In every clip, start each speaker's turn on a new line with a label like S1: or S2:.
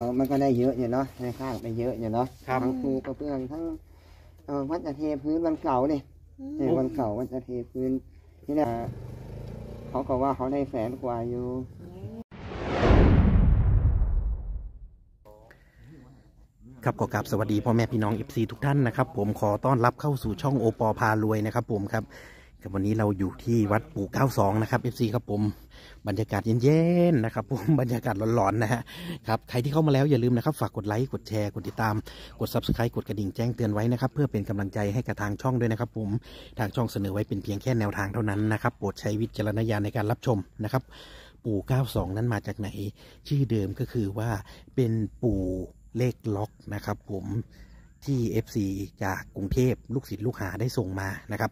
S1: เออมันก็ได้เยอะอยู่เนาะในข้างไปเยอะอยู่เนาะ
S2: ครับ
S1: ทั้งครูกระเบื้องทั้งเออวัดจะเทพื้นวันเก่าเนี่ย
S3: อืม
S1: เนี่ยวันเก่าวัดจะเทพื้นนี่แหละเขาก็ว่าเขาได้แสนกว่าอยู่
S2: ครับขอกราบสวัสดีพ่อแม่พี่น้อง FC ทุกท่านนะครับผมขอต้อนรับเข้าสู่ช่องโอปอพารวยนะครับผมครับ กับวันนี้เราอยู่ที่วัดปู่92นะครับ FC ครับผมบรรยากาศเย็นๆนะครับผมบรรยากาศร้อนๆนะฮะครับใครที่เข้ามาแล้วอย่าลืมนะครับ ฝากกดไลค์กดแชร์กดติดตามกด Subscribe กดกระดิ่งแจ้งเตือนไว้นะครับ เพื่อเป็นกำลังใจให้กับทางช่องด้วยนะครับผมทางช่องเสนอไว้เป็นเพียงแค่แนวทางเท่านั้นนะครับโปรดใช้วิจารณญาณในการรับชมนะครับ ปู่ 92 นั้นมาจากไหน ชื่อเดิมก็คือว่าเป็นปู่เลขล็อกนะครับผมที่ FC จากกรุงเทพลูกศิษย์ลูกหาได้ส่งมานะครับ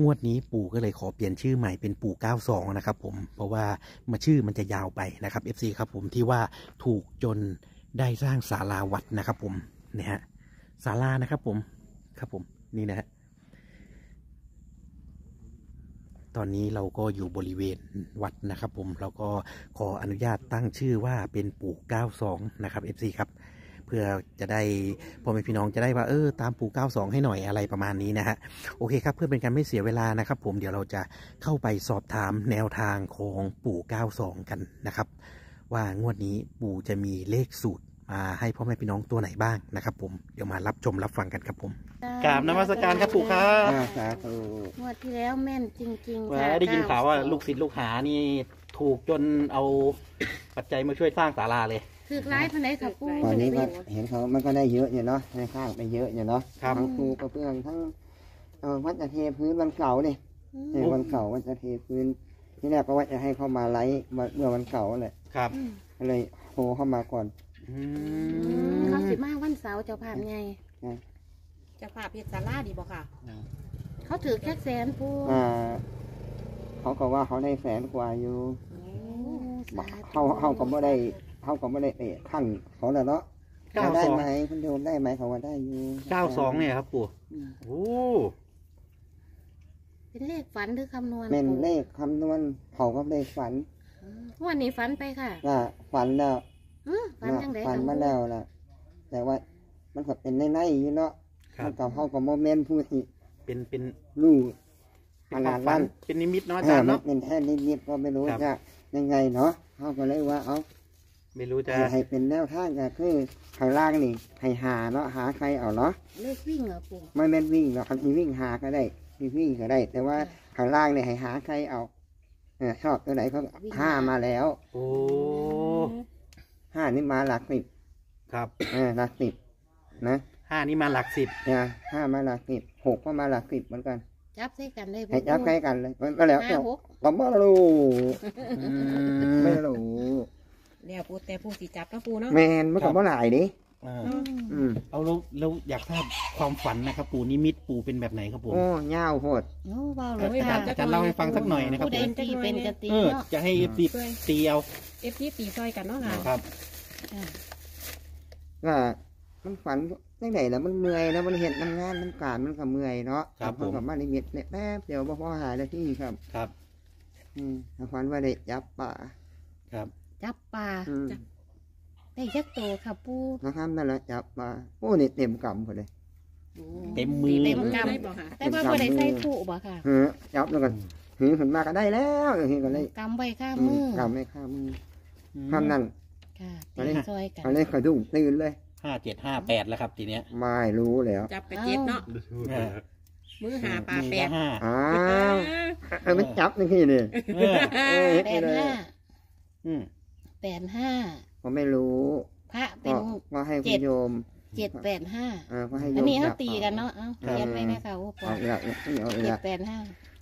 S2: งวดนี้ปู่ก็เลยขอเปลี่ยนชื่อใหม่เป็นปู่ 92 นะครับผม เพราะว่ามาชื่อมันจะยาวไปนะครับ FC ครับผมที่ว่าถูกจนได้สร้างศาลาวัดนะครับผมนะฮะศาลานะครับผมครับผมนี่นะฮะตอนนี้เราก็อยู่บริเวณวัดนะครับผมเราก็ขออนุญาตตั้งชื่อว่าเป็นปู่ 92 นะครับ FC ครับ เพื่อจะได้พ่อแม่พี่น้องจะได้ว่าเออตามปู่92 ให้หน่อยอะไรประมาณนี้นะฮะโอเคครับเพื่อเป็นการไม่เสียเวลานะครับ ผมเดี๋ยวเราจะเข้าไปสอบถามแนวทางของปู่ 92 กันนะครับ ว่างวดนี้ปู่จะมีเลขสูตรมาให้พ่อแม่พี่น้องตัวไหนบ้างนะครับผมเดี๋ยวมารับชมรับฟังกันครับผมกราบนมัสการครับปู่ครับ
S1: อ่าสาธุ
S3: งวดที่แล้วแม่นจริงๆ
S2: แหม
S3: ค่ะ
S2: ได้ยินข่าวว่า
S3: 92
S2: ลูกศิษย์ลูกหานี่ ถูกจนเอาปัจจัยมาช่วยสร้างศาลาเลย
S3: คือร้ายพันไหนค่ะปู
S1: ตอนนี้ก็เห็นเขามันก็ได้เยอะอยู่เนาะในข้างไปเยอะอยู่เนาะ
S2: ครับ
S1: ทั้งครูกระเบื้องทั้งเออวัดจะเทพื้นวันเก่าเนี่ย
S3: อืม
S1: เนี่ยวันเก่าวัดจะเทพื้นนี่แหละก็ว่าจะให้เขามาไลฟ์มาเมื่อวันเก่าแหละ
S2: ครับ
S3: อืม
S1: ก็เลยโทรเข้ามาก่อน
S2: อื
S3: เขา
S2: ม
S3: สิมาวันเสาร์เจ้าภาพไง
S4: เจะภาพเฮ็ดศาลาดีบ่ค่ะ
S3: เขาถือแค่แสนปู
S1: อ่า เขาก็ว่าเขาได้แสนกว่าอยู่
S3: โอ้
S1: บอก
S3: สธุ
S1: เขาเขาก็ไม่ได้เขาก็ไม่ได้เตะขั้นเขาแล้วเนาะ
S2: เก้า
S1: ได้
S2: สอง
S1: ไหมคุณโยมได้ไหมเขาว่าได้อยู่
S2: เก้าสองเนี่ยครับปู่
S1: อืม
S2: โอ้
S3: เป็นเลขฝันหรือคำนวณ
S1: เป็น
S3: ปู่
S1: เลขคำนวณเขาก็ได้ฝัน
S3: อืมงวันนี้ฝันไปค่ะ
S1: ว่าฝันแล้ว
S3: อืมฝันยังไง
S1: ฝันมาแล้วล่ะ แต่ว่ามันก็เป็นในในๆอยู่เนาะ
S2: ครั
S1: มั
S2: บ
S1: นก็เขาก็โมเมนต์ผู้ที่
S2: เป็นเป็น
S1: รู้
S2: เป็
S1: ข
S2: นค
S1: นา
S2: วา
S1: ด
S2: มฝั
S1: นั้นน
S2: เป็นนิมิตเนาะอา
S1: เอ
S2: จา
S1: อ
S2: รย์
S1: มัน
S2: เนาะ
S1: เป็นแค่นิดๆก็ไม่รู้
S2: ครับ
S1: จะยังไงเนาะเขาก็เลยว่าเอา
S2: ไม่รู้จะ
S1: ให้ให้เป็นแนวทางก็คือข้างล่างนี่ให้หาเนาะหาใครเอาเนาะ
S3: เลขวิ่งเหรอปู
S1: ไม่แม่นวิ่งหรอกคันที่วิ่งหาก็ได้ที่วิ่งก็ได้ แต่ว่าข้างล่างเนี่ยให้หาใครเอาเออชอบตัวไหนเขาห้ามาแล้ว
S2: โอ้
S1: ห้านี่มาหลักสิบ
S2: ครับ
S1: เออหลักสิบนะ
S2: ห้านี่มาหลักสิบ
S1: เนี่ยห้ามาหลักสิบหกก็มาหลักสิบเหมือนกัน
S3: จับใส่กันได้
S1: ให้จับใครกันเลยมันก็แล้ว
S3: ห้า
S1: แต่
S3: หก
S1: ผมไม่รู้
S2: อื
S1: ไม่
S2: ม
S1: รู้
S4: แล้วปูแต่ปูสิจับเนาะปูเนาะ
S1: แมนมันก็บ่หลายดิ
S2: อ่า
S3: อืม
S1: อืม
S2: เอาแล้วแล้วอยากทราบความฝันนะครับ ปู่นิมิตปู่เป็นแบบไหนครับผม
S1: โอ้ยาวโพด
S3: โอ้เบา
S2: อา
S3: เลย
S2: จารย์อาจารย์เล่าให้ฟังสักหน่อยนะครับ
S3: ผู้ใด
S2: ผม
S3: ตีเป็นกติ
S2: เออ
S3: เนาะ
S2: จะให้เอฟซีตีเอา
S4: เอฟซีตีซอยกันเนาะค่ะ
S2: ครับ
S3: ค่ะ
S1: ก็มันฝัน ตั้งไหนแล้วมันเมื่อยแล้วมันเห็นน้ำงานน้ำการมันก็เมื่อยเนาะ
S2: ครับผม
S1: นกับมาลิมิตเนี่ยแป๊บเดียวบ่พอหายแล้วที่ครับ
S2: ครับ
S1: อืมถ้าฝันว่าได้ยับป่า
S2: ครับ
S3: จับปลา
S1: อืม
S3: ได้ยักโตค่ะปู
S1: นะครับนั่นแหละจับป่าโอ้นี่เต็มกำพอเลย
S2: เต็มมือ
S3: เต็ม
S4: ก
S3: ก
S4: ได้บ่ค่ะำ
S3: แต่ว่าบ่ได้ใส่ผู้บ่ค่ะ
S1: เฮ้ยจับแล้วก็หือขึ้นมาก็ได้แล้วอย่างนี้ก็เลย
S3: กำไว้ข้า
S1: อื
S3: มื
S1: ม
S3: อกำ
S1: ไม่ข้ามือคำนั้น
S3: ค่ะ
S1: อันนี้
S3: ตีซอยกัน
S1: เขาเลยขดุ้งตื่นเลย
S2: ห้าเจ็ดห้าแปดแล้วครับทีเนี้ย
S1: ไม่รู้แล้ว
S4: จับกระเจ็ดเนาะ
S2: เออ
S4: มือหาปลาแปด
S2: ห้า
S1: อ้าวเออมันจับนี่คือนี่
S2: เออ
S1: เออ
S3: แปดห้า
S2: อืม
S3: แปดห้า
S1: ผมไม่รู้
S3: พระเป็
S1: ก็
S3: น
S1: ก็ให้
S3: เจ็
S1: คุ
S3: ด
S1: ณโยม
S3: เจ็ดแปดห้า
S1: เออก็ให้โยม
S3: อันนี้เขา
S1: จับ
S3: ตีกันเนาะเอ้าเขียนไว้นะคะโอ้ปอ
S1: เอาอีกแล้วเอาอีก
S3: เจ็
S1: แล้
S3: ด
S1: ว
S3: แปดห้า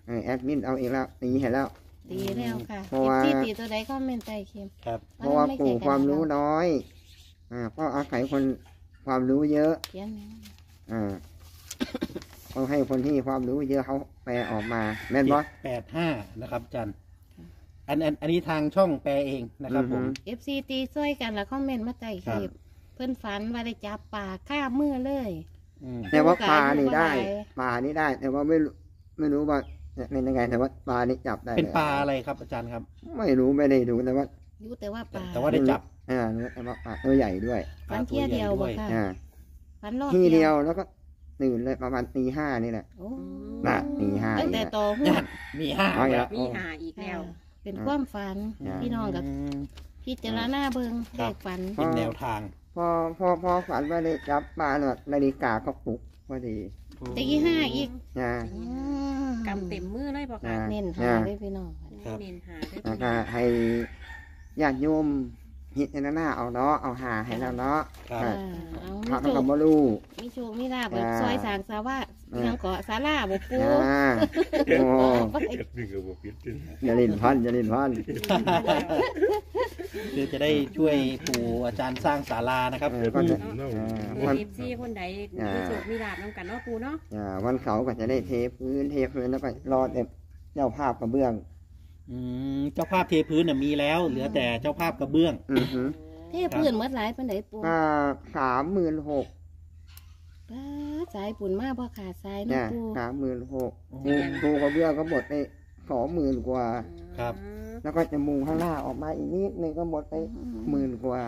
S1: เออแอดมินเอาอีกแล้วตีให้แล้ว
S3: ตีแล้วค่ะ
S1: เพราะว่า
S3: ที่ตีตัวใดก็เมนไตเค็ม
S2: ครับ
S1: เพราะว่าปู่ความรู้น้อย อ่าก็อาศัยคนความรู้เยอะ
S3: เขียนไหม
S1: อ่าต้องให้คนที่ความรู้เยอะเขาแปลออกมา แม่นบอส
S2: แปดห้านะครับอาจันอันอันอันนี้ทางช่องแปลเองนะครับผม
S1: อือฮึ
S3: เอฟซีตีซอยกันแล้วคอมเมนต์มาไต่
S2: ครั
S3: เค็
S2: บ
S3: มเพื่อนฝันว่าได้จับปลาข้ามือเลย
S2: อืม
S1: แต่ว่าปลานี่ได้
S3: ปลาไหล
S1: ปลานี่ได้ แต่ว่าไม่รู้ไม่รู้ว่าเป็นยังไงแต่ว่าปลานี่จับได้
S2: เป็นปลา
S1: แล้ว
S2: อะไรครับอาจารย์ครับ
S1: ไม่รู้ไม่ได้ดูแต่ว่า
S3: รู้แต่ว่าปลา
S2: แต่ว่าได้จับ
S1: อ่าไอ้ปลาปากตัวใหญ่ด้วย
S3: ฝันเที่ยเดียวบ่ค่ะ
S1: อ่า
S3: ฝันรอบ
S1: ทีเดียวแล้วก็ตื่นเลยประมาณตีห้านี่แหละ
S3: โอ้
S1: น่ะตีห้า
S3: ตั้ง
S1: นี่
S3: แต่
S1: แหละ
S3: ต่อหัว
S2: มีห้า
S1: เอาอีกแล้ว
S4: มีหาอีกแล้ว
S3: เป็นความฝัน
S1: อ่า
S3: พี่น้องกับ
S2: อืม
S3: พิจารณาเบิ่ง
S2: ครั
S3: เล
S2: บ
S3: ขฝัน
S2: เป็นแนวทาง
S1: พอพอพอฝันว่าได้จับปลาเนี่ยนาฬิกาก็ปลุกพอดี
S3: ตีห้าอีก
S1: นะ
S3: อืม
S4: กำเต็มมือเลยบ่ค่ะ
S1: อ่า
S3: เน้นหาเลยพี่น้อง
S2: ครับ
S4: เน้นหาด้วย
S1: แล้วก็ให้ญาติโยม พิจารณาเอาเนาะเอาหาให้แล้วเนาะ
S2: ครับ
S1: อ่า
S3: เอา
S1: พระ
S3: มี
S1: ต้อง
S3: โช
S1: กับ
S3: ค
S1: บ่รู้
S3: มีโชคมีลาบแบบ
S1: อ่า
S3: ซอยสางสาว่า
S1: อ่า
S3: ยังเกาะศาลาบ่ปู
S1: อ่าโอ้
S5: นี่ก็บ่ผิดจริง
S1: อย่าลืมกันอย่าลืมกัน
S2: คือจะได้ช่วยปู่อาจารย์สร้างศาลานะครับ
S1: เออก็จะ
S5: เนาะ
S1: อ่า
S4: มี
S1: วัน
S4: FC คนใด
S1: อ่ามี
S4: มีโชคมีลาภน้ำกันเนาะปูเนาะ
S1: อ่าวันเสาร์ก็จะได้เทพื้นเทพื้นแล้วก็รอเต็มเจ้าภาพกระเบื้อง
S2: อืมเจ้าภาพเทพื้นน่ะมีแล้ว เหลือแต่เจ้าภาพกระเบื้อง
S1: อือฮึ
S3: เทพื้นหมดหลายปานใดปู
S1: ก็สามหมื่นหก
S3: ป้าดสายปุ่นมาบ่ขาดสาย
S1: เนี่
S3: เนาะปู่
S1: สามหมื่นหก
S2: โอ้
S1: ปูปูกระเบื้องก็หมดไปสองหมื่นกว่า
S2: ครับ
S4: อืม
S1: แล้วก็จะมุงข้างหน้าออกมาอีกนิดนึงก็หมดไปหมื่นกว่า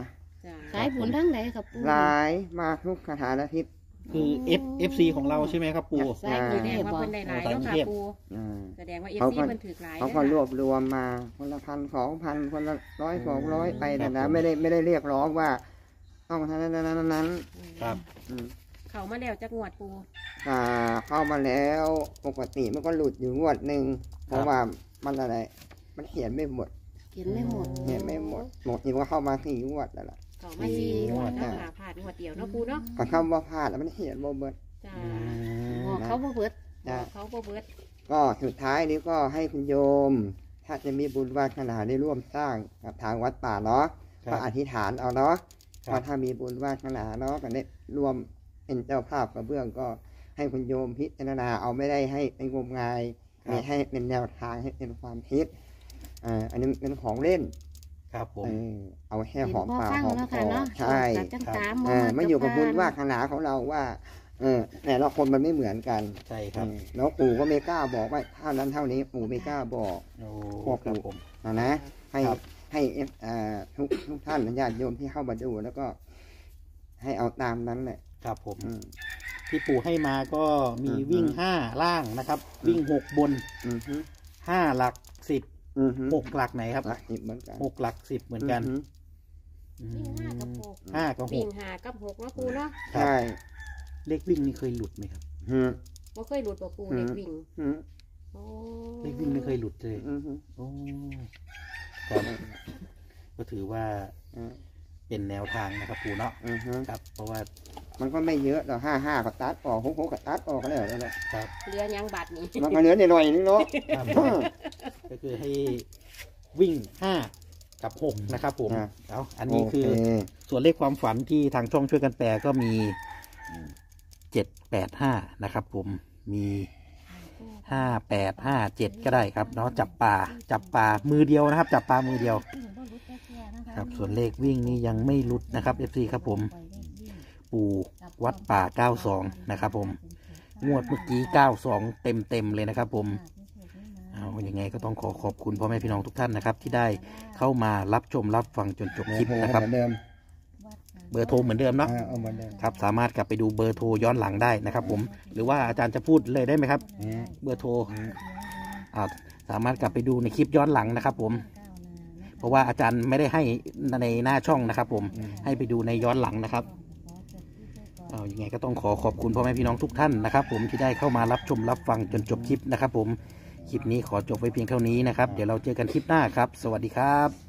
S4: จ้า
S3: สายปุ่นทั้งใดครับปู
S1: หลายมาทุกสถานอาทิตย์
S2: คือ F F C ของเราใช่ไหมครับปู่
S3: สายปุ่น
S4: แสด
S3: นี่
S4: งว่า
S3: บ่
S4: เพิ่นได้หลายเนาะค่ะปู
S1: อ่า
S4: แสดงว่าเอฟ
S1: เขา
S4: ซี
S1: ก็
S4: เพิ่นถือหลาย
S1: เขา
S4: เด้
S1: ก็
S4: อ
S1: รว
S4: ค่ะ
S1: บรวมมาคนละพันสองพันคนละร้อยสองร้อยไป
S2: ครั
S1: นะ
S2: บ
S1: นะ
S2: ผม
S1: ไม่ได้ไม่ได้เรียกร้องว่า ต้องเท่านั้นนั้นนั้นนั้น
S2: ครับ
S1: อืม
S4: เขามาแล้วจักงวดปู
S1: อ่าเข้ามาแล้วปกติมันก็หลุดอยู่งวดหนึ่งเพราะว่ามันอะไร มันเขียนไม่หมด
S3: เขียนไม่หมด
S1: เขียนไม่หมดหมดนี่ว่าเข้ามาสี่งวดแล้วล่ะ
S4: เขามาสี่งวดเนาะค่ะผ่านงวดเดียวเนาะปูเนาะ
S1: ก็คำว่าพลาดแล้วมันเขียนบ่เบิด
S4: จ้า
S2: อืม
S3: บอกเขาบ่เบิด
S1: จ้ะ
S4: เขาบ่เบิด
S1: ก็สุดท้ายนี้ก็ให้คุณโยม ถ้าจะมีบุญวาสนาได้ร่วมสร้างกับทางวัดป่าเนาะ
S2: ครั
S1: ก็
S2: บ
S1: อธิษฐานเอาเนาะ
S2: ครับ
S1: ว่าถ้ามีบุญวาสนาเนาะก็ได้รวมเป็นเจ้าภาพกระเบื้องก็ให้คุณโยมพิจารณาเอาไม่ได้ให้เป็นงมงายไม่ให้เป็นแนวทางให้เป็นความคิดอ่าอันนี้เป็นของเล่น
S2: ครับผม
S1: เออเอาแค่หอม
S3: พอ
S1: ปาก
S3: ฟัง
S1: หอม
S3: แล้ว
S1: ค
S3: ค่ะ
S1: อ
S3: เนาะ
S1: ใช่
S3: จังตาม
S1: เออไม่อยู่กับบุญวาาสนาของเราว่าเออแต่ละคนมันไม่เหมือนกัน
S2: ใช่ครับ
S1: เออแล้วปู่ก็ไม่กล้าบอกว่าเท่านั้นเท่านี้ปู่ไม่กล้าบอก
S2: โอ้
S1: พวก
S2: ครับผม
S1: นะนะให้
S2: ครับ
S1: ให้เอฟอ่าทุกทุกท่านญาติโยมที่เข้ามาดูแล้วก็ ให้เอาตามนั้นแหละ
S2: ครับผม
S1: อืม
S2: ที่ปู่ให้มาก็มี
S1: อืม
S2: วิ่งห้าล่างนะครับ วิ่งหกบน
S1: อือฮึ
S2: ห้าหลักสิบ
S1: อือฮึ
S2: หกหลักไหนครับ
S1: หลักสิบเหมือนกัน
S2: หกหลักสิบเหมือนกัน
S1: ฮึ
S2: อื
S3: วิ่งห้ากับ
S2: ม
S3: หก
S2: ห้ากับห
S4: วิ่
S2: ก
S4: งหากับหกเนาะปูเนาะ
S2: ครับ
S1: ใช่
S2: เลขวิ่งนี่เคยหลุดไหมครับ
S1: ฮึ
S4: บ่เคยหลุดบ่ปูเด็กวิ่ง
S1: ฮึ
S4: โอ้
S2: เลขวิ่งไม่เคยหลุดเลย
S1: อือฮึ
S2: โอ้ครับก็ถือว่า
S1: อืม
S2: เป็นแนวทางนะครับปู่เนาะ
S1: อือฮึ
S2: ครับ เพราะว่า
S1: มันก็ไม่เยอะหรอกห้าห้าก็ตัดออกหกหกก็ตัดออกก็แล้วนั่นแหละ
S2: ครับ
S4: เหลือยังบัตรนี้
S1: มันก็เหลือหน่อยๆนึงเนาะ
S2: ครับ
S1: อืม
S2: ก็คือให้วิ่งห้ากับหกนะครับผม
S1: อะ
S2: เอาอันนี้คือ
S1: โเส่
S2: วนเลขความฝันที่ทางช่องช่วยกันแปลก็มีเจ็ดแปดห้านะครับผมมีห้าแปดห้าเจ็ดก็ได้ครับเนาะจับปลาจับปลามือเดียวนะครับ จับปลามือเดียว ครับส่วนเลขวิ่งนี่ยังไม่หลุดนะครับ FC ครับผม ปู่วัดป่าเก้าสองนะครับผม งวดเมื่อกี้เก้าสองเต็มเต็มๆเลยนะครับผมเอาอย่างไงก็ต้องขอขอบคุณพ่อแม่พี่น้องทุกท่านนะครับ ที่ได้เข้ามารับชมรับฟังจนจบคลิปนะครับ
S1: เหมือนเดิม
S2: เบอร์โทรเหมือนเดิมเนาะ
S1: อ่าเอาเหมือนเดิม
S2: ครับสามารถกลับไปดูเบอร์โทรย้อนหลังได้นะครับ ผม หรือว่าอาจารย์จะพูดเลยได้ไหมครับ
S1: อืม
S2: เบอร์โทรอ่าสามารถกลับไปดูในคลิปย้อนหลังนะครับผมเพราะว่าอาจารย์ไม่ได้ให้ในหน้าช่องนะครับ ผมให้ไปดูในย้อนหลังนะครับ เอายังไงก็ต้องขอขอบคุณพ่อแม่พี่น้องทุกท่านนะครับผมที่ได้เข้ามารับชมรับฟังจนจบคลิปนะครับผม คลิปนี้ขอจบไว้เพียงเท่านี้นะครับ เดี๋ยวเราเจอกันคลิปหน้าครับ สวัสดีครับ